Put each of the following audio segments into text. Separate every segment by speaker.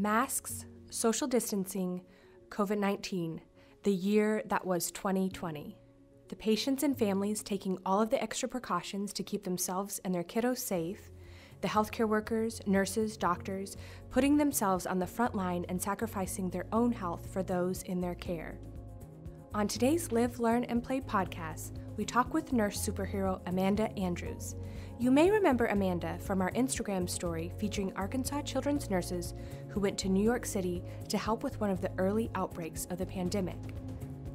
Speaker 1: Masks, social distancing, COVID 19, the year that was 2020. The patients and families taking all of the extra precautions to keep themselves and their kiddos safe, the healthcare workers, nurses, doctors, putting themselves on the front line and sacrificing their own health for those in their care. On today's Live, Learn, and Play podcast, we talk with nurse superhero Amanda Andrews. You may remember Amanda from our Instagram story featuring Arkansas children's nurses who went to New York City to help with one of the early outbreaks of the pandemic.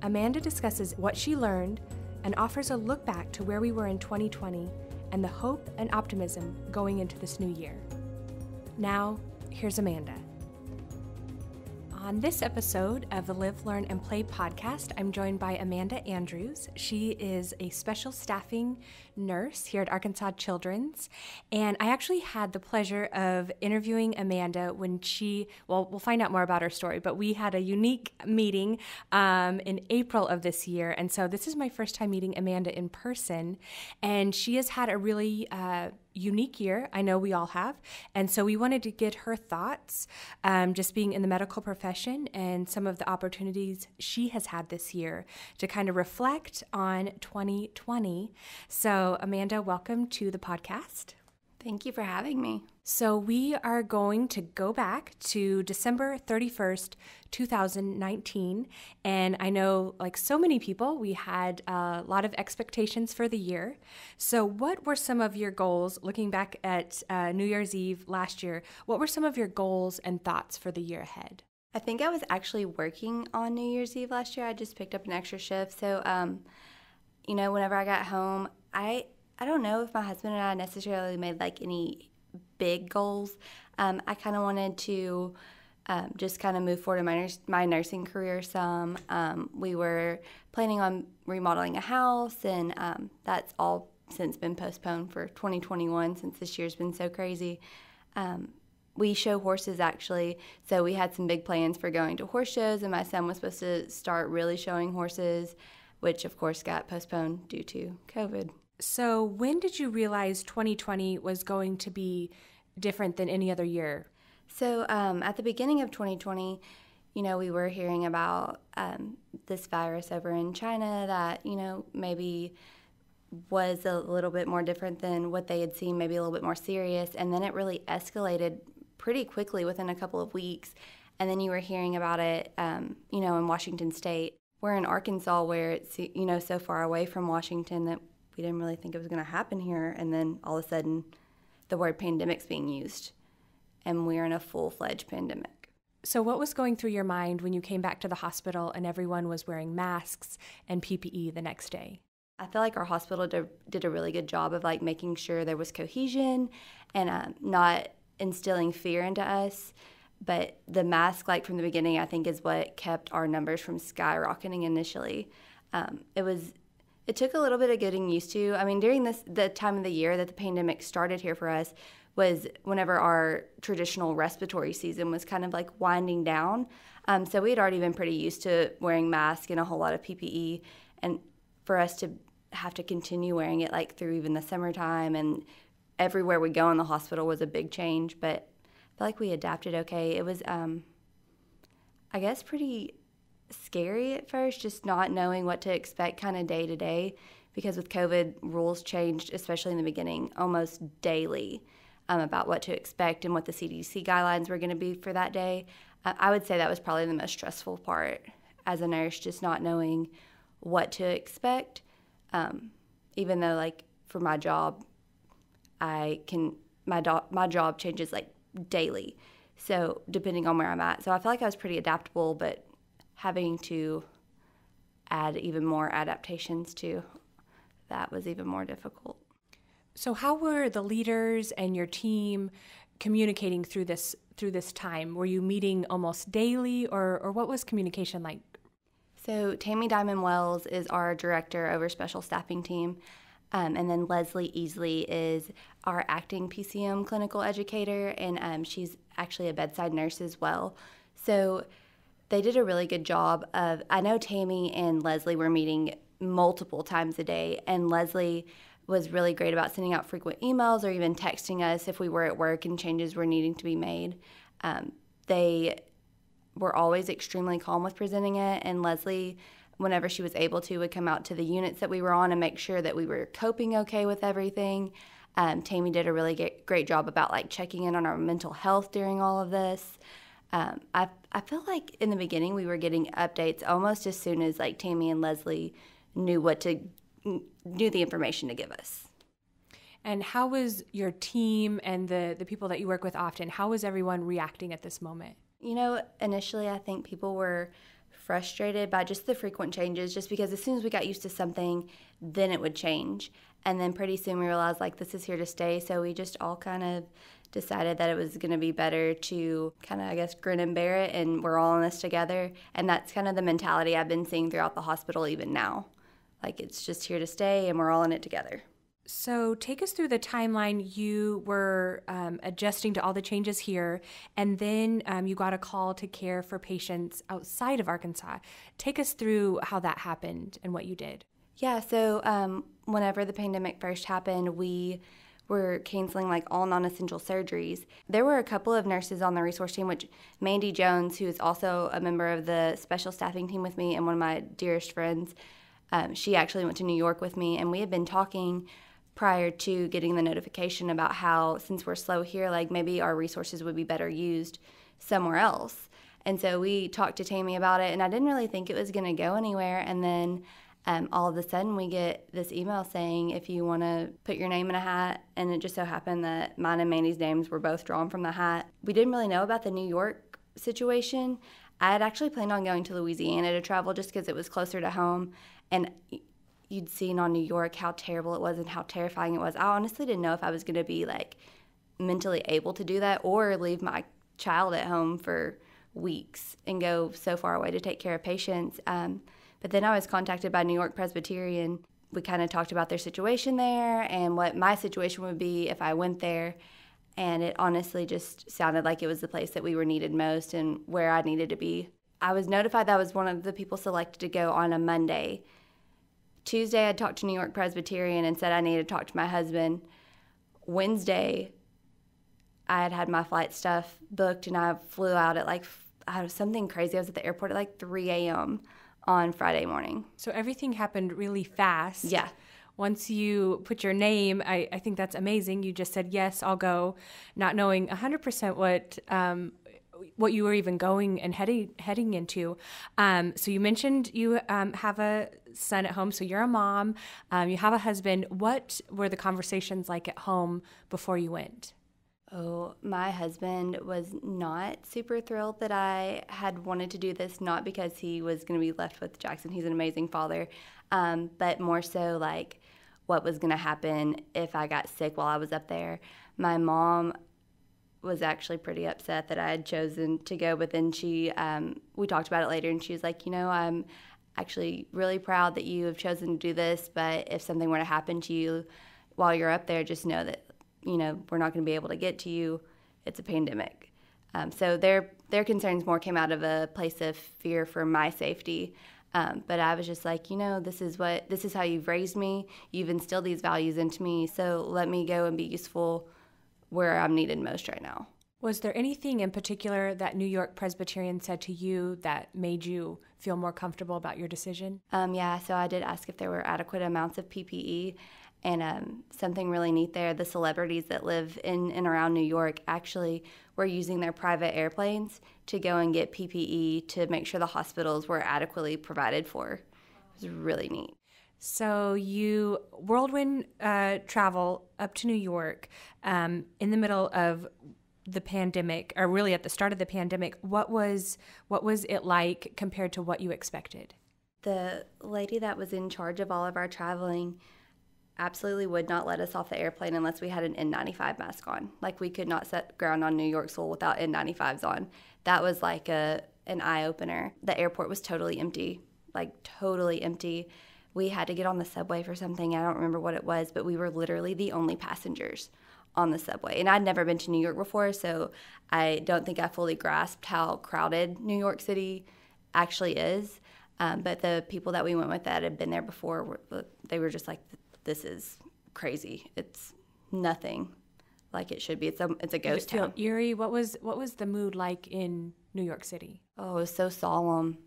Speaker 1: Amanda discusses what she learned and offers a look back to where we were in 2020 and the hope and optimism going into this new year. Now, here's Amanda. On this episode of the Live, Learn, and Play podcast, I'm joined by Amanda Andrews. She is a special staffing nurse here at Arkansas Children's. And I actually had the pleasure of interviewing Amanda when she, well, we'll find out more about her story, but we had a unique meeting um, in April of this year. And so this is my first time meeting Amanda in person. And she has had a really, uh, unique year. I know we all have. And so we wanted to get her thoughts, um, just being in the medical profession and some of the opportunities she has had this year to kind of reflect on 2020. So, Amanda, welcome to the podcast.
Speaker 2: Thank you for having me.
Speaker 1: So, we are going to go back to December 31st, 2019. And I know, like so many people, we had a lot of expectations for the year. So, what were some of your goals looking back at uh, New Year's Eve last year? What were some of your goals and thoughts for the year ahead?
Speaker 2: I think I was actually working on New Year's Eve last year. I just picked up an extra shift. So, um, you know, whenever I got home, I I don't know if my husband and I necessarily made like any big goals. Um, I kind of wanted to um, just kind of move forward in my, nurse, my nursing career some. Um, we were planning on remodeling a house, and um, that's all since been postponed for 2021 since this year's been so crazy. Um, we show horses actually, so we had some big plans for going to horse shows, and my son was supposed to start really showing horses, which of course got postponed due to COVID.
Speaker 1: So, when did you realize 2020 was going to be different than any other year?
Speaker 2: So, um, at the beginning of 2020, you know, we were hearing about um, this virus over in China that, you know, maybe was a little bit more different than what they had seen, maybe a little bit more serious. And then it really escalated pretty quickly within a couple of weeks. And then you were hearing about it, um, you know, in Washington State. We're in Arkansas, where it's, you know, so far away from Washington that we didn't really think it was going to happen here. And then all of a sudden, the word pandemic's being used, and we're in a full fledged pandemic.
Speaker 1: So, what was going through your mind when you came back to the hospital and everyone was wearing masks and PPE the next day?
Speaker 2: I feel like our hospital did, did a really good job of like making sure there was cohesion and um, not instilling fear into us. But the mask, like from the beginning, I think is what kept our numbers from skyrocketing initially. Um, it was it took a little bit of getting used to. I mean, during this the time of the year that the pandemic started here for us was whenever our traditional respiratory season was kind of like winding down. Um, so we had already been pretty used to wearing masks and a whole lot of PPE, and for us to have to continue wearing it like through even the summertime and everywhere we go in the hospital was a big change. But I feel like we adapted okay. It was, um, I guess, pretty scary at first, just not knowing what to expect kind of day to day. Because with COVID, rules changed, especially in the beginning, almost daily um, about what to expect and what the CDC guidelines were going to be for that day. I would say that was probably the most stressful part as a nurse, just not knowing what to expect. Um, even though, like, for my job, I can, my, do- my job changes like daily. So, depending on where I'm at. So, I feel like I was pretty adaptable, but having to add even more adaptations to that was even more difficult.
Speaker 1: So how were the leaders and your team communicating through this through this time? Were you meeting almost daily or or what was communication like?
Speaker 2: So Tammy Diamond Wells is our director over special staffing team. Um, and then Leslie Easley is our acting PCM clinical educator, and um, she's actually a bedside nurse as well. So they did a really good job of I know Tammy and Leslie were meeting multiple times a day and Leslie was really great about sending out frequent emails or even texting us if we were at work and changes were needing to be made. Um, they were always extremely calm with presenting it. And Leslie, whenever she was able to, would come out to the units that we were on and make sure that we were coping okay with everything. Um, Tammy did a really great, great job about like checking in on our mental health during all of this. Um, I I feel like in the beginning we were getting updates almost as soon as like Tammy and Leslie knew what to knew the information to give us.
Speaker 1: And how was your team and the the people that you work with often? How was everyone reacting at this moment?
Speaker 2: You know, initially I think people were frustrated by just the frequent changes just because as soon as we got used to something, then it would change. And then pretty soon we realized like this is here to stay, so we just all kind of decided that it was going to be better to kind of I guess grin and bear it and we're all in this together. And that's kind of the mentality I've been seeing throughout the hospital even now. Like it's just here to stay and we're all in it together.
Speaker 1: So, take us through the timeline. You were um, adjusting to all the changes here, and then um, you got a call to care for patients outside of Arkansas. Take us through how that happened and what you did.
Speaker 2: Yeah, so um, whenever the pandemic first happened, we were canceling like all non essential surgeries. There were a couple of nurses on the resource team, which Mandy Jones, who is also a member of the special staffing team with me and one of my dearest friends, um, she actually went to New York with me, and we had been talking prior to getting the notification about how since we're slow here like maybe our resources would be better used somewhere else and so we talked to tammy about it and i didn't really think it was going to go anywhere and then um, all of a sudden we get this email saying if you want to put your name in a hat and it just so happened that mine and mandy's names were both drawn from the hat we didn't really know about the new york situation i had actually planned on going to louisiana to travel just because it was closer to home and you'd seen on New York how terrible it was and how terrifying it was. I honestly didn't know if I was going to be like mentally able to do that or leave my child at home for weeks and go so far away to take care of patients. Um, but then I was contacted by New York Presbyterian. We kind of talked about their situation there and what my situation would be if I went there. And it honestly just sounded like it was the place that we were needed most and where I needed to be. I was notified that I was one of the people selected to go on a Monday Tuesday, I talked to New York Presbyterian and said I needed to talk to my husband. Wednesday, I had had my flight stuff booked and I flew out at like I was something crazy. I was at the airport at like 3 a.m. on Friday morning.
Speaker 1: So everything happened really fast.
Speaker 2: Yeah.
Speaker 1: Once you put your name, I, I think that's amazing. You just said, yes, I'll go, not knowing 100% what um, what you were even going and heading heading into. Um, so you mentioned you um, have a son at home, so you're a mom. Um, you have a husband. What were the conversations like at home before you went?
Speaker 2: Oh, my husband was not super thrilled that I had wanted to do this, not because he was going to be left with Jackson. He's an amazing father, um, but more so like what was going to happen if I got sick while I was up there. My mom was actually pretty upset that I had chosen to go, but then she, um, we talked about it later, and she was like, you know, I'm actually really proud that you have chosen to do this, but if something were to happen to you while you're up there, just know that, you know, we're not going to be able to get to you. It's a pandemic. Um, so their their concerns more came out of a place of fear for my safety. Um, but I was just like, you know, this is what this is how you've raised me. You've instilled these values into me. So let me go and be useful where I'm needed most right now.
Speaker 1: Was there anything in particular that New York Presbyterian said to you that made you feel more comfortable about your decision?
Speaker 2: Um, yeah, so I did ask if there were adequate amounts of PPE. And um, something really neat there the celebrities that live in and around New York actually were using their private airplanes to go and get PPE to make sure the hospitals were adequately provided for. It was really neat.
Speaker 1: So you whirlwind uh, travel up to New York um, in the middle of the pandemic, or really at the start of the pandemic. What was what was it like compared to what you expected?
Speaker 2: The lady that was in charge of all of our traveling absolutely would not let us off the airplane unless we had an N95 mask on. Like we could not set ground on New York soil without N95s on. That was like a an eye opener. The airport was totally empty, like totally empty we had to get on the subway for something. I don't remember what it was, but we were literally the only passengers on the subway. And I'd never been to New York before, so I don't think I fully grasped how crowded New York City actually is. Um, but the people that we went with that had been there before, they were just like, this is crazy. It's nothing like it should be. It's a it's a
Speaker 1: Did it
Speaker 2: ghost town.
Speaker 1: eerie. What was what was the mood like in New York City?
Speaker 2: Oh, it was so solemn,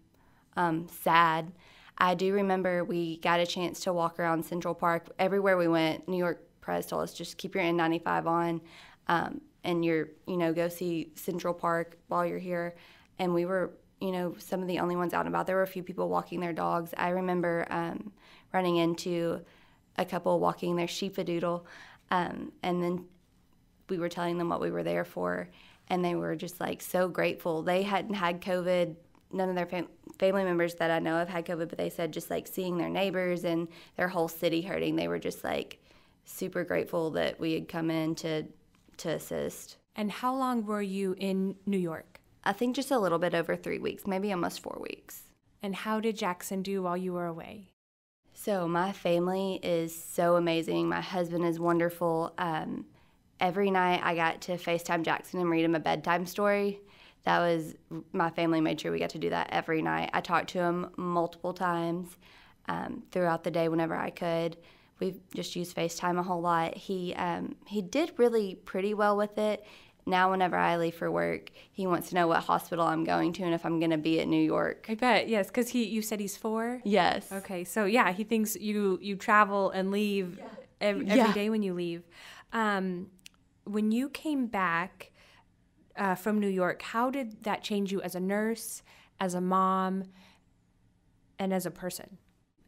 Speaker 2: um, sad. I do remember we got a chance to walk around Central Park. Everywhere we went, New York Pres told us just keep your N95 on, um, and you're you know go see Central Park while you're here. And we were you know some of the only ones out and about. There were a few people walking their dogs. I remember um, running into a couple walking their sheepadoodle, um, and then we were telling them what we were there for, and they were just like so grateful. They hadn't had COVID. None of their fam- family members that I know have had COVID, but they said just like seeing their neighbors and their whole city hurting, they were just like super grateful that we had come in to to assist.
Speaker 1: And how long were you in New York?
Speaker 2: I think just a little bit over three weeks, maybe almost four weeks.
Speaker 1: And how did Jackson do while you were away?
Speaker 2: So my family is so amazing. My husband is wonderful. Um, every night I got to FaceTime Jackson and read him a bedtime story. That was my family made sure we got to do that every night. I talked to him multiple times um, throughout the day whenever I could. We've just used FaceTime a whole lot. He um, he did really pretty well with it. Now, whenever I leave for work, he wants to know what hospital I'm going to and if I'm going to be at New York.
Speaker 1: I bet yes, because he you said he's four.
Speaker 2: Yes.
Speaker 1: Okay, so yeah, he thinks you you travel and leave ev- every
Speaker 2: Yeah.
Speaker 1: day when you leave. Um, when you came back uh, from New York, how did that change you as a nurse, as a mom, and as a person?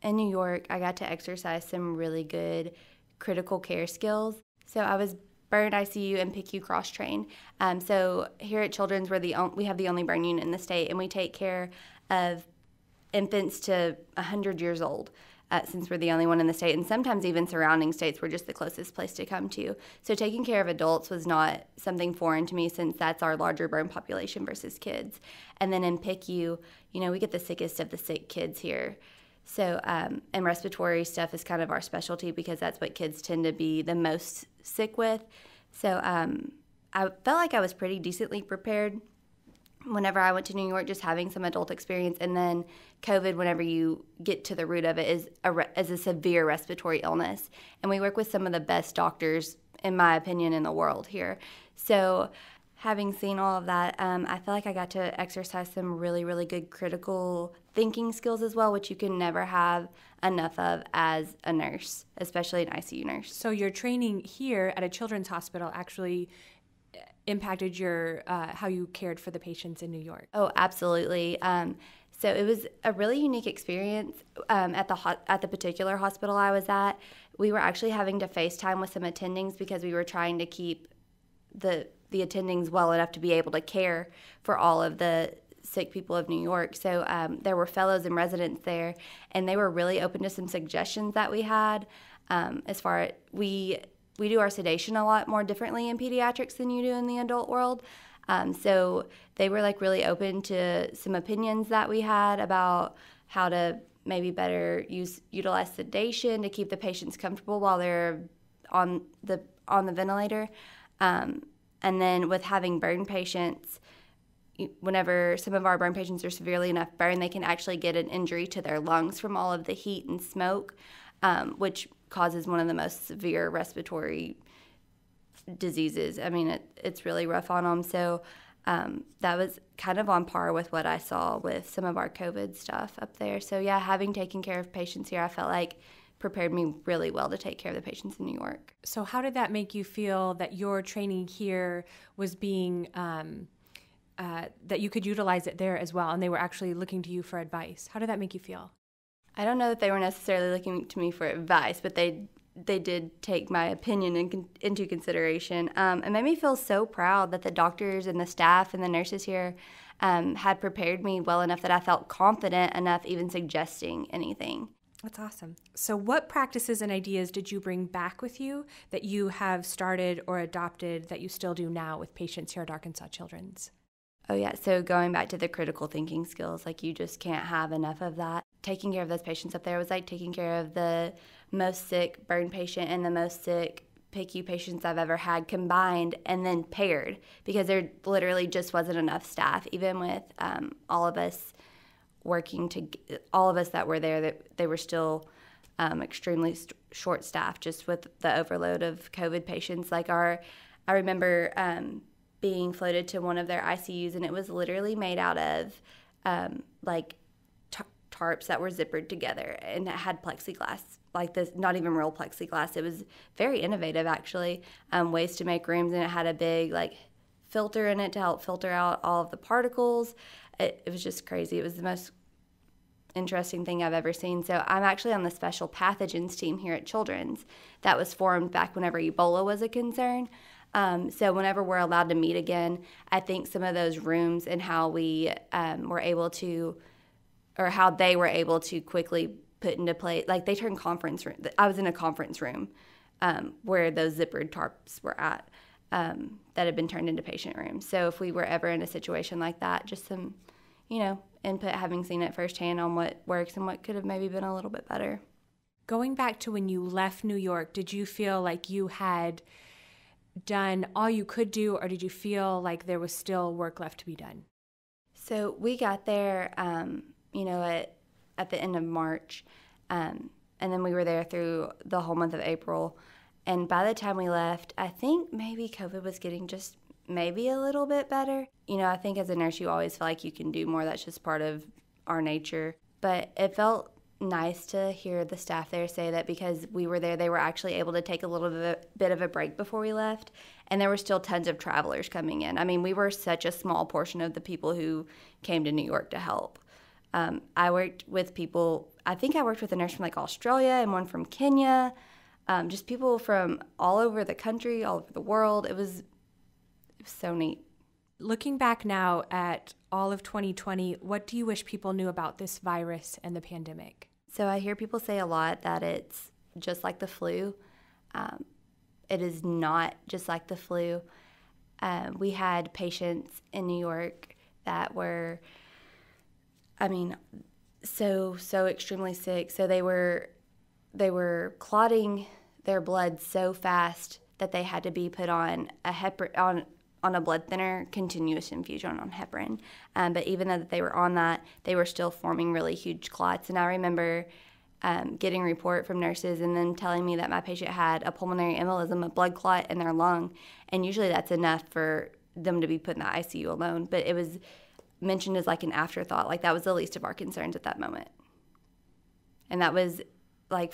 Speaker 2: in New York, I got to exercise some really good critical care skills. So I was burn ICU and PICU cross trained. Um, so here at Children's, we're the on- we have the only burn unit in the state, and we take care of infants to 100 years old. Uh, since we're the only one in the state, and sometimes even surrounding states, we're just the closest place to come to. So, taking care of adults was not something foreign to me since that's our larger burn population versus kids. And then in PICU, you know, we get the sickest of the sick kids here. So, um, and respiratory stuff is kind of our specialty because that's what kids tend to be the most sick with. So, um, I felt like I was pretty decently prepared whenever I went to New York, just having some adult experience, and then COVID. Whenever you get to the root of it, is a is a severe respiratory illness, and we work with some of the best doctors, in my opinion, in the world here. So, having seen all of that, um, I feel like I got to exercise some really, really good critical thinking skills as well, which you can never have enough of as a nurse, especially an ICU nurse.
Speaker 1: So your training here at a children's hospital actually uh, impacted your uh, how you cared for the patients in New York.
Speaker 2: Oh, absolutely. Um, so it was a really unique experience um, at the ho- at the particular hospital I was at. We were actually having to FaceTime with some attendings because we were trying to keep the the attendings well enough to be able to care for all of the sick people of New York. So um, there were fellows and residents there, and they were really open to some suggestions that we had. Um, as far as we we do our sedation a lot more differently in pediatrics than you do in the adult world. Um, so they were like really open to some opinions that we had about how to maybe better use utilize sedation to keep the patients comfortable while they're on the on the ventilator. Um, and then with having burn patients, whenever some of our burn patients are severely enough burned, they can actually get an injury to their lungs from all of the heat and smoke, um, which causes one of the most severe respiratory diseases. I mean, it, it's really rough on them. So um, that was kind of on par with what I saw with some of our COVID stuff up there. So, yeah, having taken care of patients here, I felt like prepared me really well to take care of the patients in New York.
Speaker 1: So how did that make you feel that your training here was being um, uh, that you could utilize it there as well, and they were actually looking to you for advice? How did that make you feel?
Speaker 2: I don't know that they were necessarily looking to me for advice, but they they did take my opinion in, into consideration. Um, it made me feel so proud that the doctors and the staff and the nurses here um, had prepared me well enough that I felt confident enough even suggesting anything.
Speaker 1: That's awesome. So, what practices and ideas did you bring back with you that you have started or adopted that you still do now with patients here at Arkansas Children's?
Speaker 2: Oh, yeah. So going back to the critical thinking skills, like you just can't have enough of that. Taking care of those patients up there was like taking care of the most sick burn patient and the most sick PICU patients I've ever had combined and then paired because there literally just wasn't enough staff, even with um, all of us working to, all of us that were there, that they were still um, extremely st- short staffed just with the overload of COVID patients. Like our I remember um, being floated to one of their ICUs, and it was literally made out of um, like tarps that were zippered together, and it had plexiglass, like this, not even real plexiglass. It was very innovative, actually, um, ways to make rooms, and it had a big like filter in it to help filter out all of the particles. It, it was just crazy. It was the most interesting thing I've ever seen. So I'm actually on the special pathogens team here at Children's that was formed back whenever Ebola was a concern. Um, so whenever we're allowed to meet again, I think some of those rooms and how we um, were able to, or how they were able to quickly put into place, like they turned conference room. I was in a conference room um, where those zippered tarps were at um, that had been turned into patient rooms. So if we were ever in a situation like that, just some, you know, input having seen it firsthand on what works and what could have maybe been a little bit better.
Speaker 1: Going back to when you left New York, did you feel like you had done all you could do, or did you feel like there was still work left to be done?
Speaker 2: So we got there, um, you know, at at the end of March, um, and then we were there through the whole month of April. And by the time we left, I think maybe COVID was getting just maybe a little bit better. You know, I think as a nurse, you always feel like you can do more. That's just part of our nature. But it felt nice to hear the staff there say that because we were there, they were actually able to take a little bit of a break before we left. And there were still tons of travelers coming in. I mean, we were such a small portion of the people who came to New York to help. Um, I worked with people, I think I worked with a nurse from like Australia and one from Kenya, um, just people from all over the country, all over the world. It was, it was so neat.
Speaker 1: Looking back now at all of 2020, what do you wish people knew about this virus and the pandemic?
Speaker 2: So I hear people say a lot that it's just like the flu. Um, it is not just like the flu. Um, we had patients in New York that were, I mean, so so extremely sick. So they were they were clotting their blood so fast that they had to be put on a heparin on on a blood thinner, continuous infusion on heparin. Um, but even though they were on that, they were still forming really huge clots. And I remember um, getting report from nurses and then telling me that my patient had a pulmonary embolism, a blood clot in their lung. And usually that's enough for them to be put in the ICU alone. But it was mentioned as like an afterthought. Like that was the least of our concerns at that moment. And that was like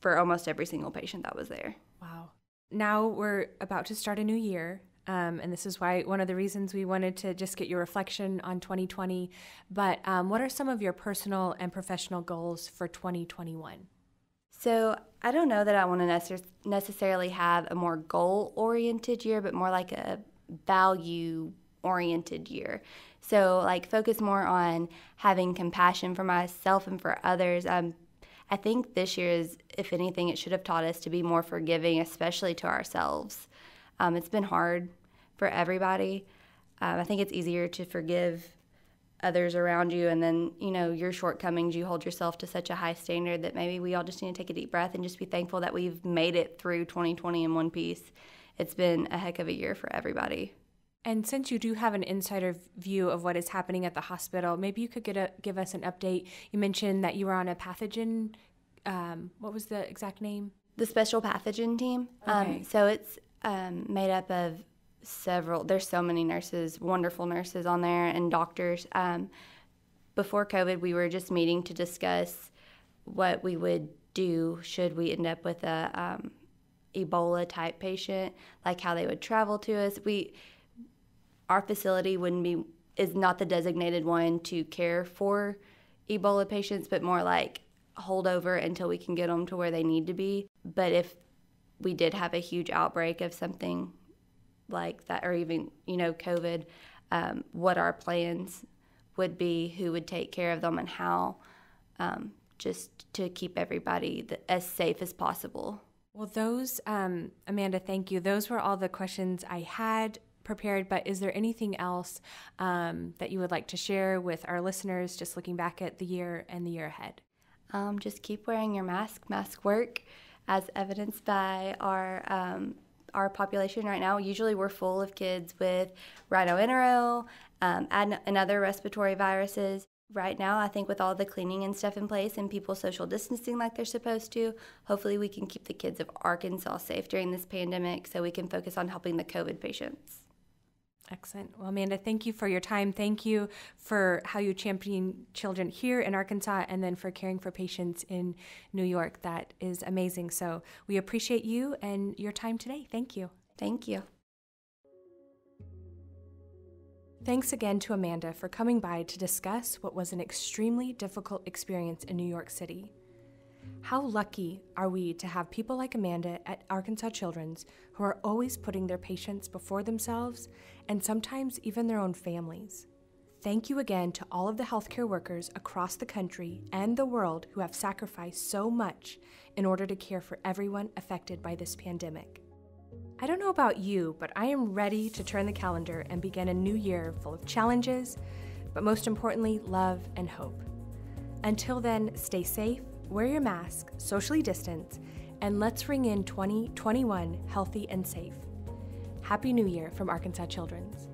Speaker 2: for almost every single patient that was there.
Speaker 1: Wow. Now we're about to start a new year. Um, and this is why one of the reasons we wanted to just get your reflection on 2020. But um, what are some of your personal and professional goals for 2021?
Speaker 2: So I don't know that I want to necess- necessarily have a more goal oriented year, but more like a value oriented year. So, like, focus more on having compassion for myself and for others. Um, I think this year is, if anything, it should have taught us to be more forgiving, especially to ourselves. Um, it's been hard for everybody. Um, I think it's easier to forgive others around you and then you know your shortcomings. You hold yourself to such a high standard that maybe we all just need to take a deep breath and just be thankful that we've made it through 2020 in one piece. It's been a heck of a year for everybody.
Speaker 1: And since you do have an insider view of what is happening at the hospital maybe you could get a, give us an update. You mentioned that you were on a pathogen um, what was the exact name?
Speaker 2: The special pathogen team. Um, okay. um, so it's um, made up of several, there's so many nurses, wonderful nurses on there, and doctors. Um, before COVID, we were just meeting to discuss what we would do should we end up with a um, Ebola type patient, like how they would travel to us. We, our facility wouldn't be is not the designated one to care for Ebola patients, but more like hold over until we can get them to where they need to be. But if we did have a huge outbreak of something like that, or even, you know, COVID, um, what our plans would be, who would take care of them, and how, um, just to keep everybody the, as safe as possible.
Speaker 1: Well, those, um, Amanda, thank you. Those were all the questions I had prepared, but is there anything else um, that you would like to share with our listeners just looking back at the year and the year ahead?
Speaker 2: Um, just keep wearing your mask. Mask work as evidenced by our um, our population right now. Usually, we're full of kids with rhinoenteritis um, and other respiratory viruses. Right now, I think with all the cleaning and stuff in place and people social distancing like they're supposed to, hopefully we can keep the kids of Arkansas safe during this pandemic so we can focus on helping the COVID patients.
Speaker 1: Excellent. Well, Amanda, thank you for your time. Thank you for how you champion children here in Arkansas and then for caring for patients in New York. That is amazing. So we appreciate you and your time today. Thank you.
Speaker 2: Thank you.
Speaker 1: Thanks again to Amanda for coming by to discuss what was an extremely difficult experience in New York City. How lucky are we to have people like Amanda at Arkansas Children's who are always putting their patients before themselves and sometimes even their own families? Thank you again to all of the healthcare workers across the country and the world who have sacrificed so much in order to care for everyone affected by this pandemic. I don't know about you, but I am ready to turn the calendar and begin a new year full of challenges, but most importantly, love and hope. Until then, stay safe, wear your mask, socially distance, and let's ring in 2021 healthy and safe. Happy New Year from Arkansas Children's.